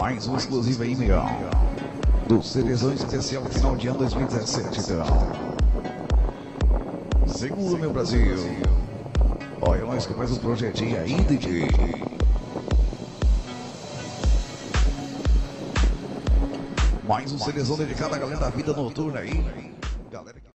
Mais um exclusivo aí, Miguel. Do Cerezão Especial Final de Ano 2017, então. Segura, meu Brasil. Olha nós que faz um projetinho ainda. DJ. Mais um Cerezão dedicado à galera da vida noturna aí. Galera.